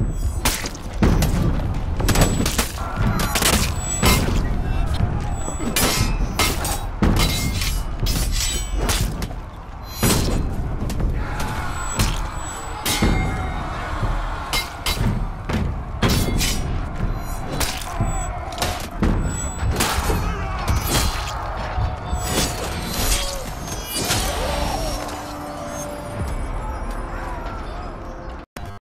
you